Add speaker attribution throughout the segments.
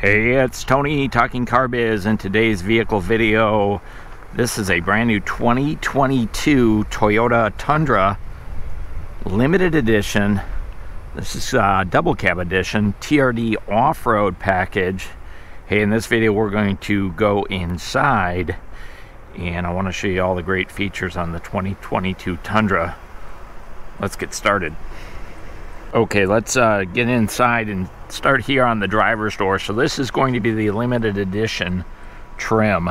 Speaker 1: Hey, it's Tony talking car biz in today's vehicle video. This is a brand new 2022 Toyota Tundra limited edition. This is a double cab edition TRD off-road package. Hey, in this video we're going to go inside and I want to show you all the great features on the 2022 Tundra. Let's get started. Okay, let's uh, get inside and start here on the driver's door. So this is going to be the limited edition trim.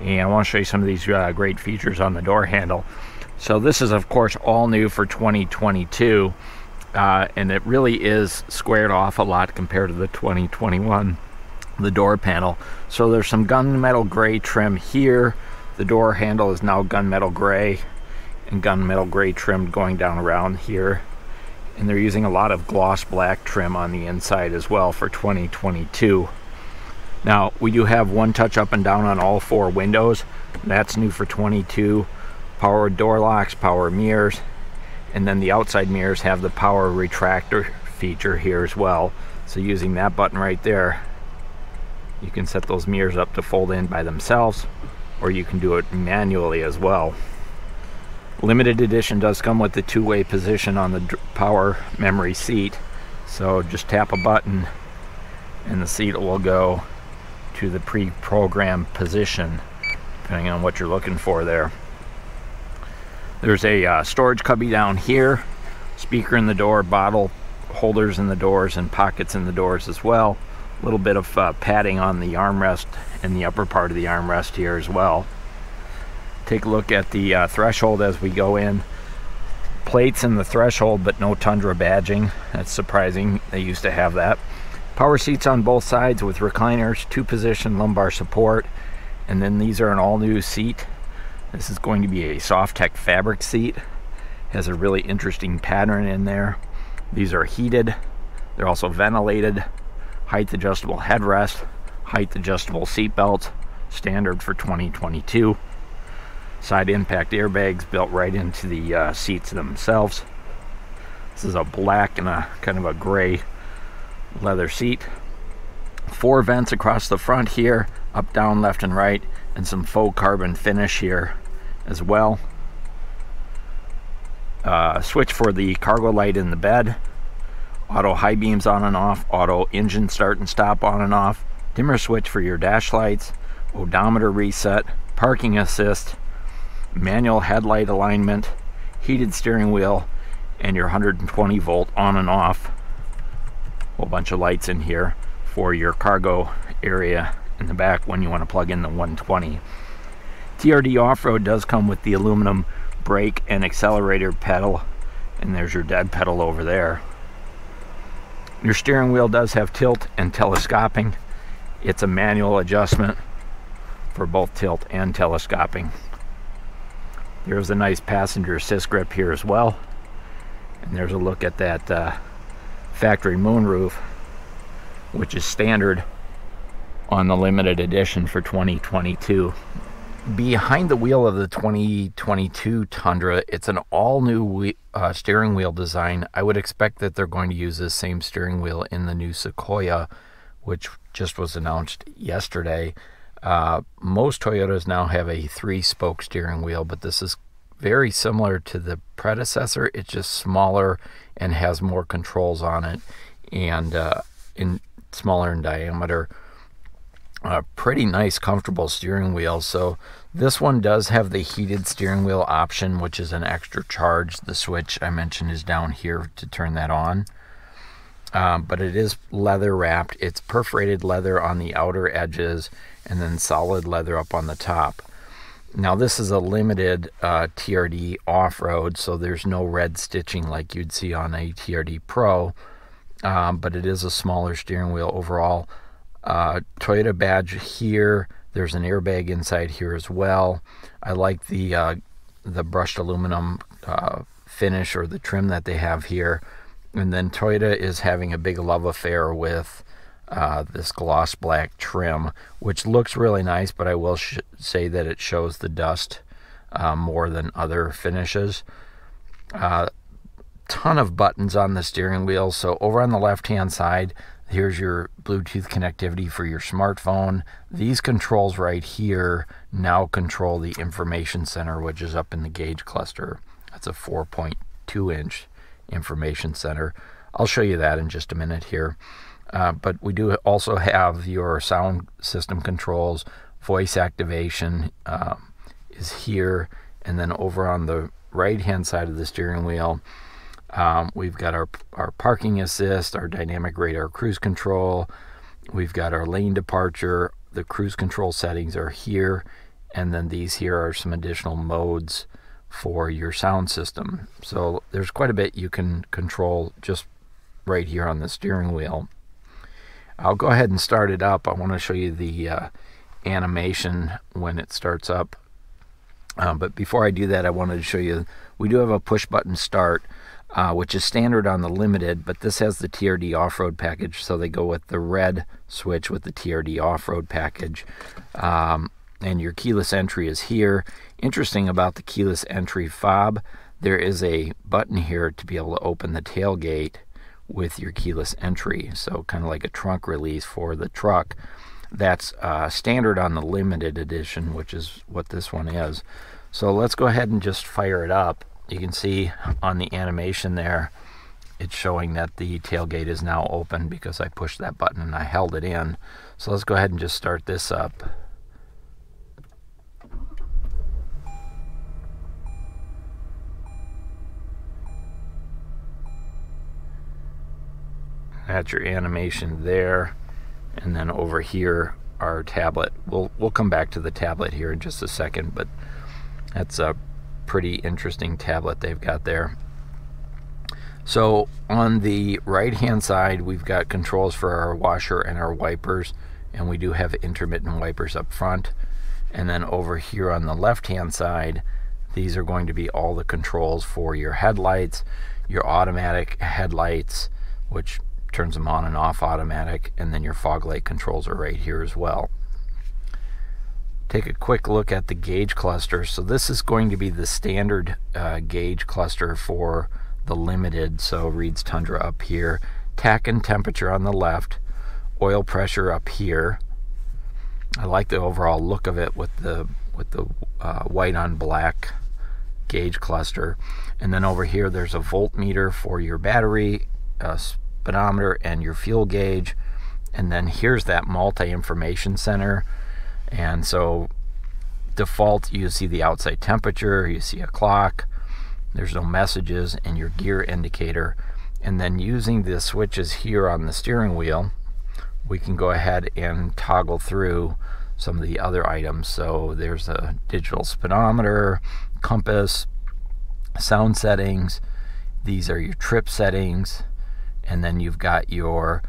Speaker 1: And I want to show you some of these uh, great features on the door handle. So this is, of course, all new for 2022. Uh, and it really is squared off a lot compared to the 2021, the door panel. So there's some gunmetal gray trim here. The door handle is now gunmetal gray and gunmetal gray trimmed going down around here and they're using a lot of gloss black trim on the inside as well for 2022 now we do have one touch up and down on all four windows. That's new for 22 power door locks power mirrors and then the outside mirrors have the power retractor feature here as well. So using that button right there you can set those mirrors up to fold in by themselves or you can do it manually as well Limited edition does come with the two-way position on the power memory seat. So just tap a button and the seat will go to the pre-programmed position depending on what you're looking for there. There's a uh, storage cubby down here, speaker in the door, bottle holders in the doors and pockets in the doors as well. A little bit of uh, padding on the armrest and the upper part of the armrest here as well take a look at the uh, threshold as we go in. Plates in the threshold, but no Tundra badging. That's surprising. They used to have that. Power seats on both sides with recliners, two position lumbar support, and then these are an all new seat. This is going to be a SofTex fabric seat. Has a really interesting pattern in there. These are heated. They're also ventilated. Height adjustable headrest, height adjustable seat belts, standard for 2022 side impact airbags built right into the uh, seats themselves. This is a black and a kind of a gray leather seat. Four vents across the front here, up, down, left, and right, and some faux carbon finish here as well. Uh, switch for the cargo light in the bed. Auto high beams on and off. Auto engine start and stop on and off. Dimmer switch for your dash lights. Odometer reset. Parking assist manual headlight alignment, heated steering wheel, and your 120 volt on and off. A whole bunch of lights in here for your cargo area in the back when you want to plug in the 120. TRD Off-Road does come with the aluminum brake and accelerator pedal, and there's your dead pedal over there. Your steering wheel does have tilt and telescoping. It's a manual adjustment for both tilt and telescoping. There's a nice passenger assist grip here as well. And there's a look at that uh, factory moonroof, which is standard on the limited edition for 2022. Behind the wheel of the 2022 Tundra, it's an all new uh, steering wheel design. I would expect that they're going to use this same steering wheel in the new Sequoia, which just was announced yesterday. Uh, most Toyotas now have a three spoke steering wheel, but this is very similar to the predecessor. It's just smaller and has more controls on it and uh, in smaller in diameter. Uh, pretty nice, comfortable steering wheel. So this one does have the heated steering wheel option, which is an extra charge. The switch I mentioned is down here to turn that on. Um, but it is leather wrapped. It's perforated leather on the outer edges and then solid leather up on the top. Now this is a limited uh, TRD off-road, so there's no red stitching like you'd see on a TRD Pro, um, but it is a smaller steering wheel overall. Uh, Toyota badge here. There's an airbag inside here as well. I like the uh, the brushed aluminum uh, finish or the trim that they have here. And then Toyota is having a big love affair with uh, this gloss black trim, which looks really nice, but I will say that it shows the dust uh, more than other finishes. Uh, ton of buttons on the steering wheel. So over on the left hand side, Here's your Bluetooth connectivity for your smartphone. These controls right here now control the information center, which is up in the gauge cluster. That's a 4.2 inch information center. I'll show you that in just a minute here. Uh, but we do also have your sound system controls, voice activation um, is here, and then over on the right hand side of the steering wheel, um, we've got our, our parking assist, our dynamic radar cruise control, we've got our lane departure, the cruise control settings are here, and then these here are some additional modes for your sound system. So there's quite a bit you can control just right here on the steering wheel. I'll go ahead and start it up. I want to show you the uh, animation when it starts up. Um, but before I do that, I wanted to show you, we do have a push button start, uh, which is standard on the Limited, but this has the TRD off-road package, so they go with the red switch with the TRD off-road package. Um, and your keyless entry is here. Interesting about the keyless entry fob, there is a button here to be able to open the tailgate with your keyless entry. So kind of like a trunk release for the truck. That's uh, standard on the limited edition, which is what this one is. So let's go ahead and just fire it up. You can see on the animation there, it's showing that the tailgate is now open because I pushed that button and I held it in. So let's go ahead and just start this up. That's your animation there. And then over here, our tablet. We'll, we'll come back to the tablet here in just a second, but that's a pretty interesting tablet they've got there. So on the right hand side, we've got controls for our washer and our wipers, and we do have intermittent wipers up front. And then over here on the left hand side, these are going to be all the controls for your headlights, your automatic headlights, which turns them on and off automatic, and then your fog light controls are right here as well. Take a quick look at the gauge cluster. So this is going to be the standard uh, gauge cluster for the limited. So reads Tundra up here, Tach and temperature on the left, oil pressure up here. I like the overall look of it with the with the uh, white on black gauge cluster. And then over here, there's a voltmeter for your battery, uh, speedometer and your fuel gauge. And then here's that multi-information center. And so default, you see the outside temperature, you see a clock, there's no messages, and your gear indicator. And then using the switches here on the steering wheel, we can go ahead and toggle through some of the other items. So there's a digital speedometer, compass, sound settings. These are your trip settings and then you've got your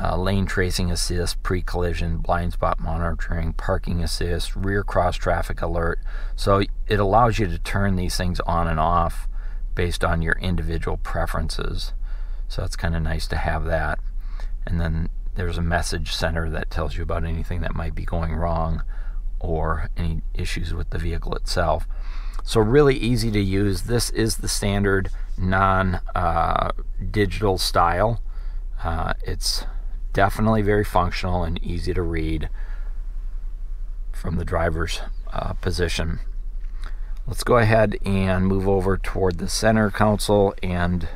Speaker 1: uh, lane tracing assist, pre-collision, blind spot monitoring, parking assist, rear cross traffic alert. So it allows you to turn these things on and off based on your individual preferences. So it's kind of nice to have that. And then there's a message center that tells you about anything that might be going wrong or any issues with the vehicle itself. So really easy to use. This is the standard non-digital uh, style. Uh, it's definitely very functional and easy to read from the driver's uh, position. Let's go ahead and move over toward the center console and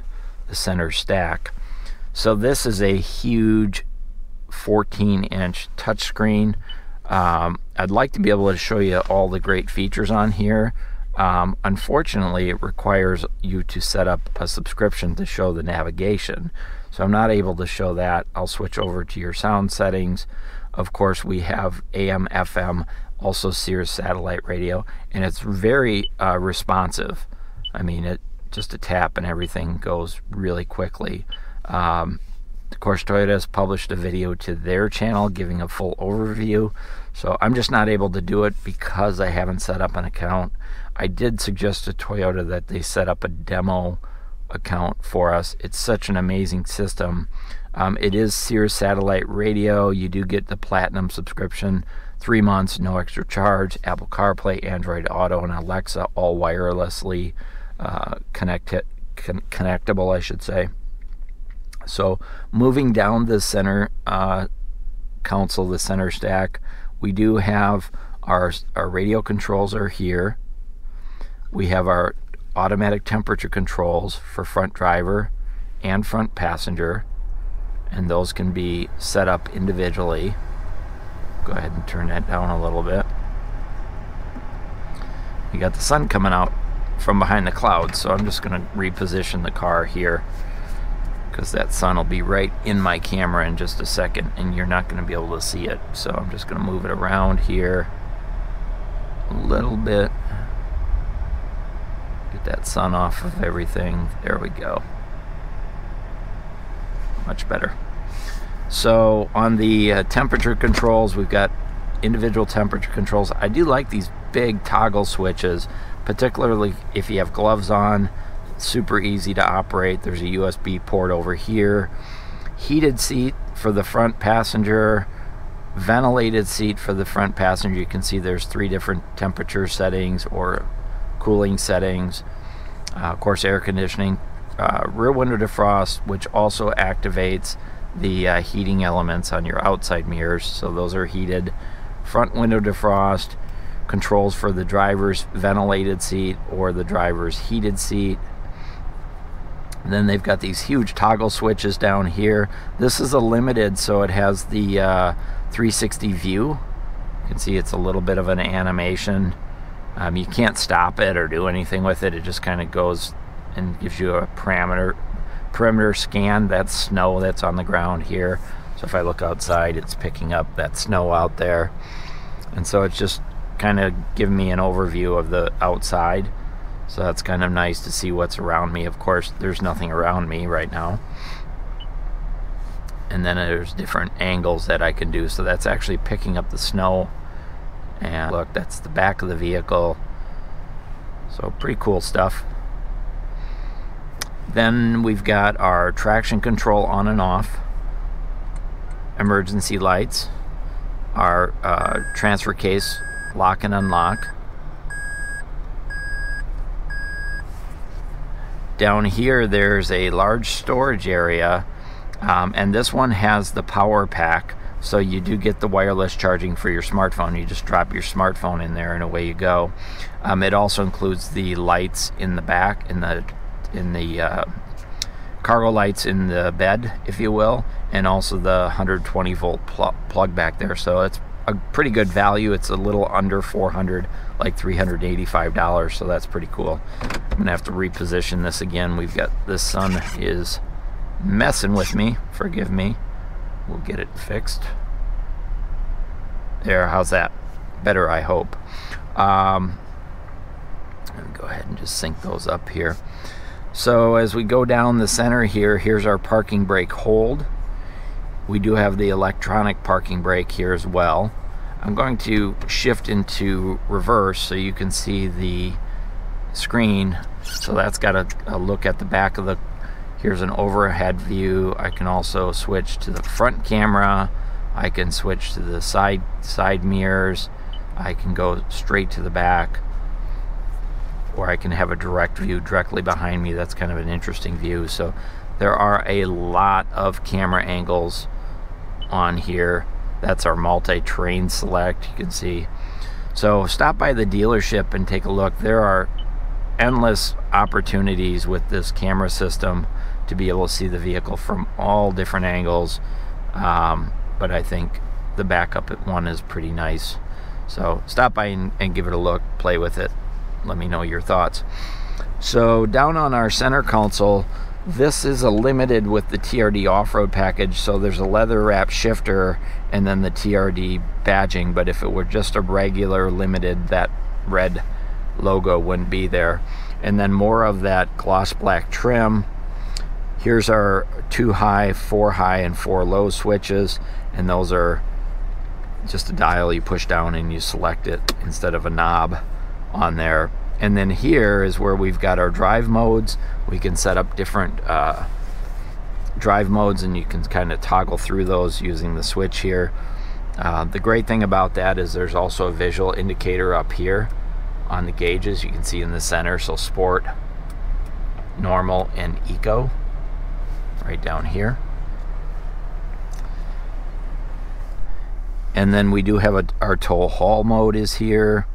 Speaker 1: the center stack. So this is a huge 14 inch touchscreen. Um, I'd like to be able to show you all the great features on here. Um, unfortunately, it requires you to set up a subscription to show the navigation. So I'm not able to show that. I'll switch over to your sound settings. Of course, we have AM, FM, also Sirius satellite radio, and it's very uh, responsive. I mean, it just a tap and everything goes really quickly. Um, of course, Toyota has published a video to their channel giving a full overview. So I'm just not able to do it because I haven't set up an account. I did suggest to Toyota that they set up a demo account for us. It's such an amazing system. Um, it is Sirius Satellite Radio. You do get the Platinum subscription, three months, no extra charge. Apple CarPlay, Android Auto, and Alexa all wirelessly uh, connect con- connectable, I should say. So moving down the center uh, console, the center stack, we do have our, our radio controls are here. We have our automatic temperature controls for front driver and front passenger and those can be set up individually. Go ahead and turn that down a little bit. You got the sun coming out from behind the clouds, so I'm just going to reposition the car here because that sun will be right in my camera in just a second and you're not going to be able to see it. So I'm just going to move it around here a little bit. Get that sun off of everything. There we go. Much better. So on the uh, temperature controls, we've got individual temperature controls. I do like these big toggle switches, particularly if you have gloves on. Super easy to operate. There's a USB port over here. Heated seat for the front passenger. Ventilated seat for the front passenger. You can see there's three different temperature settings or cooling settings. Uh, of course, air conditioning. Uh, rear window defrost, which also activates the uh, heating elements on your outside mirrors. So those are heated. Front window defrost, controls for the driver's ventilated seat or the driver's heated seat. And then they've got these huge toggle switches down here. This is a limited, so it has the uh, 360 view. You can see it's a little bit of an animation. Um, you can't stop it or do anything with it. It just kind of goes and gives you a parameter perimeter scan. That's snow that's on the ground here. So if I look outside, it's picking up that snow out there. And so it's just kind of giving me an overview of the outside. So that's kind of nice to see what's around me. Of course, there's nothing around me right now. And then there's different angles that I can do. So that's actually picking up the snow. And look, that's the back of the vehicle. So pretty cool stuff. Then we've got our traction control on and off, emergency lights, our uh, transfer case lock and unlock. Down here there's a large storage area um, and this one has the power pack so you do get the wireless charging for your smartphone. You just drop your smartphone in there and away you go. Um, it also includes the lights in the back in the in the uh, cargo lights in the bed, if you will, and also the 120 volt pl plug back there. So it's a pretty good value. It's a little under 400, like $385. So that's pretty cool. I'm gonna have to reposition this again. We've got this sun is messing with me. Forgive me. We'll get it fixed. There, how's that? Better, I hope. Um, go ahead and just sync those up here. So as we go down the center here, here's our parking brake hold. We do have the electronic parking brake here as well. I'm going to shift into reverse so you can see the screen. So that's got a, a look at the back of the, here's an overhead view. I can also switch to the front camera. I can switch to the side, side mirrors. I can go straight to the back or I can have a direct view directly behind me. That's kind of an interesting view. So there are a lot of camera angles on here. That's our multi-terrain select, you can see. So stop by the dealership and take a look. There are endless opportunities with this camera system to be able to see the vehicle from all different angles. Um, but I think the backup one is pretty nice. So stop by and, and give it a look, play with it let me know your thoughts. So down on our center console, this is a limited with the TRD off-road package. So there's a leather wrap shifter and then the TRD badging. But if it were just a regular limited, that red logo wouldn't be there. And then more of that gloss black trim. Here's our two high, four high, and four low switches. And those are just a dial you push down and you select it instead of a knob on there. And then here is where we've got our drive modes. We can set up different uh, drive modes and you can kind of toggle through those using the switch here. Uh, the great thing about that is there's also a visual indicator up here on the gauges. You can see in the center, so sport, normal, and eco. right down here. And then we do have a, our tow haul mode is here.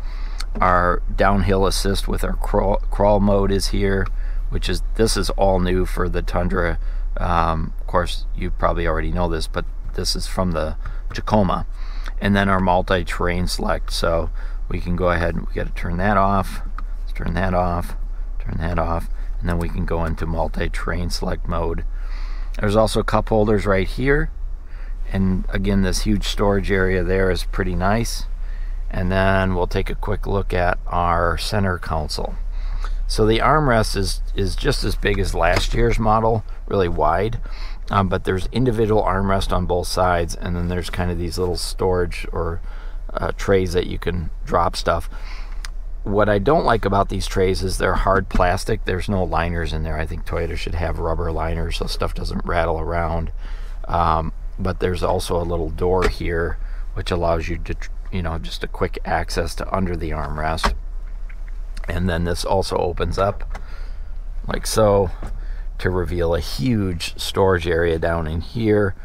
Speaker 1: Our downhill assist with our crawl, crawl mode is here, which is, this is all new for the Tundra. Um, of course, you probably already know this, but this is from the Tacoma. And then our multi-terrain select. So we can go ahead and we got to turn that off. Let's turn that off, turn that off, and then we can go into multi-terrain select mode. There's also cup holders right here. And again, this huge storage area there is pretty nice. And then we'll take a quick look at our center console. So the armrest is, is just as big as last year's model, really wide. Um, but there's individual armrest on both sides, and then there's kind of these little storage or uh, trays that you can drop stuff. What I don't like about these trays is they're hard plastic. There's no liners in there. I think Toyota should have rubber liners so stuff doesn't rattle around. Um, but there's also a little door here which allows you to, you know, just a quick access to under the armrest. And then this also opens up like so to reveal a huge storage area down in here.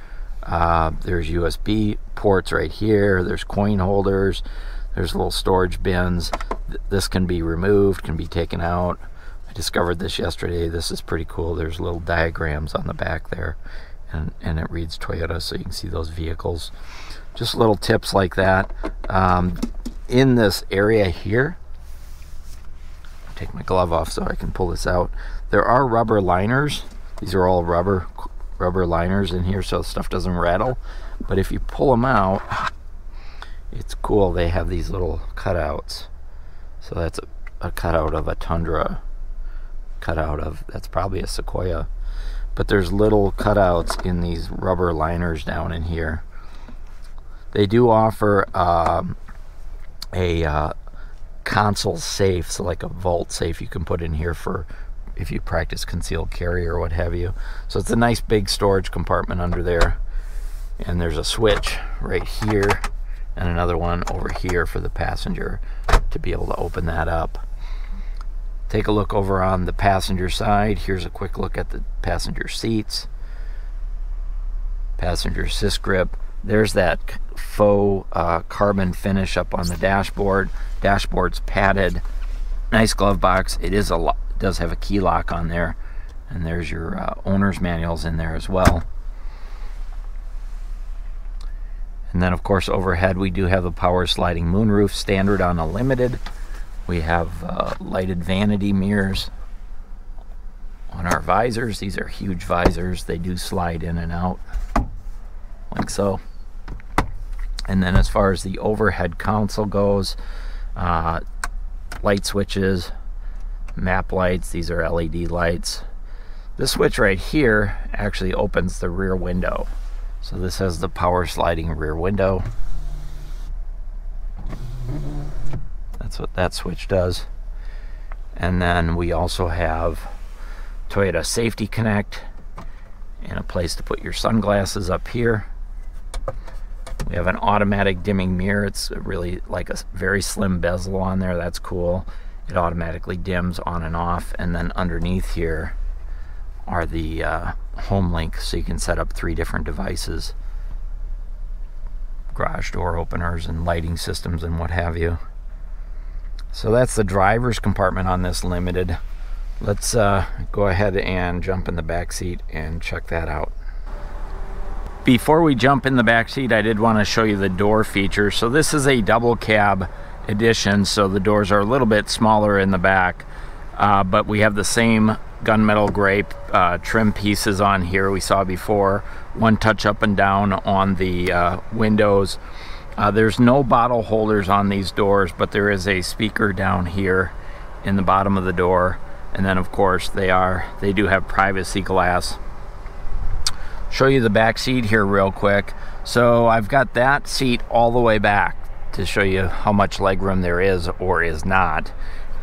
Speaker 1: Uh, there's USB ports right here. There's coin holders. There's little storage bins. This can be removed, can be taken out. I discovered this yesterday. This is pretty cool. There's little diagrams on the back there. And, and it reads Toyota, so you can see those vehicles. Just little tips like that. Um, in this area here, take my glove off so I can pull this out. There are rubber liners. These are all rubber rubber liners in here so stuff doesn't rattle. But if you pull them out, it's cool. They have these little cutouts. So that's a, a cutout of a Tundra. Cutout of, that's probably a Sequoia. But there's little cutouts in these rubber liners down in here. They do offer um, a uh, console safe, so like a vault safe you can put in here for if you practice concealed carry or what have you. So it's a nice big storage compartment under there. And there's a switch right here and another one over here for the passenger to be able to open that up. Take a look over on the passenger side. Here's a quick look at the passenger seats. Passenger assist grip. There's that faux uh, carbon finish up on the dashboard. Dashboard's padded. Nice glove box. It is a does have a key lock on there and there's your uh, owner's manuals in there as well and then of course overhead we do have a power sliding moonroof standard on a limited we have uh, lighted vanity mirrors on our visors these are huge visors they do slide in and out like so and then as far as the overhead console goes uh, light switches map lights. These are LED lights. This switch right here actually opens the rear window. So this has the power sliding rear window. That's what that switch does. And then we also have Toyota Safety Connect and a place to put your sunglasses up here. We have an automatic dimming mirror. It's really like a very slim bezel on there. That's cool it automatically dims on and off and then underneath here are the uh, HomeLinks so you can set up three different devices garage door openers and lighting systems and what have you so that's the driver's compartment on this limited let's uh, go ahead and jump in the back seat and check that out before we jump in the back seat I did want to show you the door feature so this is a double cab edition, so the doors are a little bit smaller in the back. Uh, but we have the same gunmetal gray uh, trim pieces on here we saw before. One touch up and down on the uh, windows. Uh, there's no bottle holders on these doors, but there is a speaker down here in the bottom of the door. And then of course they are, they do have privacy glass. Show you the back seat here real quick. So I've got that seat all the way back to show you how much legroom there is or is not.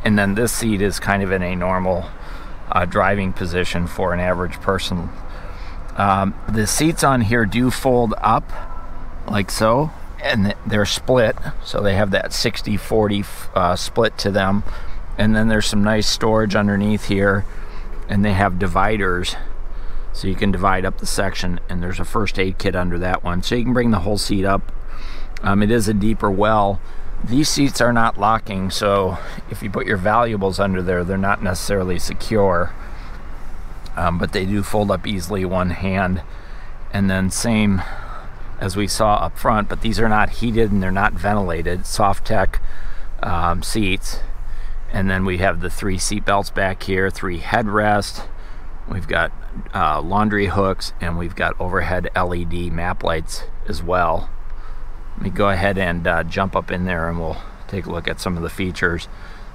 Speaker 1: And then this seat is kind of in a normal uh, driving position for an average person. Um, the seats on here do fold up like so and they're split so they have that 60 40 uh, split to them and then there's some nice storage underneath here and they have dividers So you can divide up the section and there's a first aid kit under that one. So you can bring the whole seat up. Um, it is a deeper well. These seats are not locking, so if you put your valuables under there, they're not necessarily secure. Um, but they do fold up easily one hand. And then same as we saw up front, but these are not heated and they're not ventilated. SofTex um, seats. And then we have the three seat belts back here, three headrests. We've got uh, laundry hooks and we've got overhead LED map lights as well. Let me go ahead and uh, jump up in there and we'll take a look at some of the features.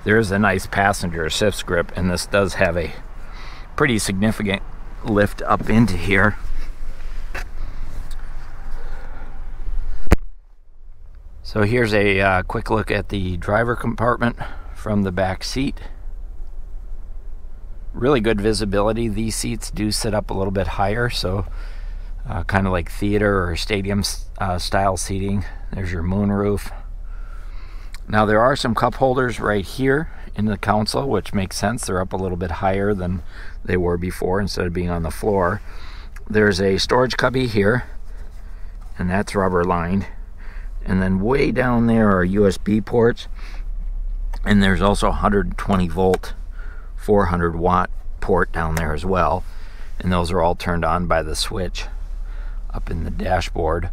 Speaker 1: There is a nice passenger assist grip and this does have a pretty significant lift up into here. So here's a uh, quick look at the driver compartment from the back seat. Really good visibility. These seats do sit up a little bit higher, so uh, kind of like theater or stadium uh, style seating. There's your moonroof. Now there are some cup holders right here in the console, which makes sense. They're up a little bit higher than they were before instead of being on the floor. There's a storage cubby here, and that's rubber lined. And then way down there are USB ports. And there's also 120 volt, 400 watt port down there as well. And those are all turned on by the switch up in the dashboard.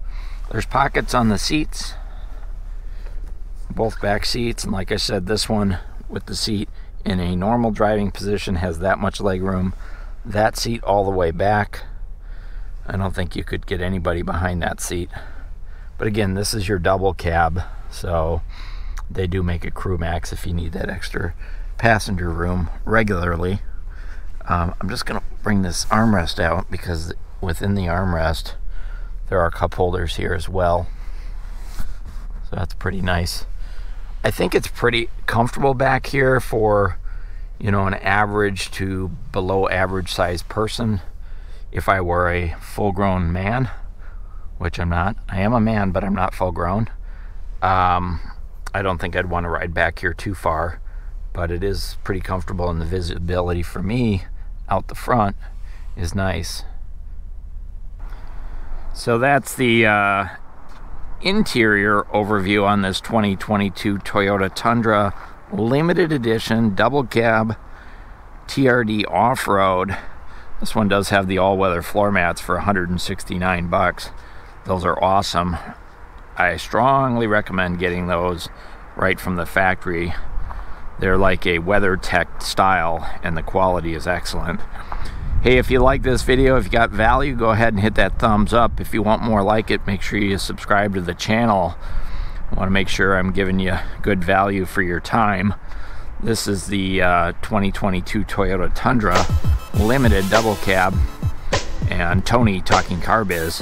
Speaker 1: There's pockets on the seats, both back seats. And like I said, this one with the seat in a normal driving position has that much leg room. That seat all the way back. I don't think you could get anybody behind that seat. But again, this is your double cab, so they do make a CrewMax if you need that extra passenger room regularly. Um, I'm just going to bring this armrest out because within the armrest there are cup holders here as well. So that's pretty nice. I think it's pretty comfortable back here for, you know, an average to below average size person. If I were a full grown man, which I'm not. I am a man, but I'm not full grown. Um, I don't think I'd want to ride back here too far, but it is pretty comfortable, and the visibility for me out the front is nice. So that's the uh, interior overview on this 2022 Toyota Tundra limited edition double cab TRD off-road. This one does have the all-weather floor mats for 169 bucks. Those are awesome. I strongly recommend getting those right from the factory. They're like a WeatherTech style and the quality is excellent. Hey, if you like this video, if you got value, go ahead and hit that thumbs up. If you want more like it, make sure you subscribe to the channel. I want to make sure I'm giving you good value for your time. This is the uh, 2022 Toyota Tundra Limited Double Cab and Tony Talking Car Biz.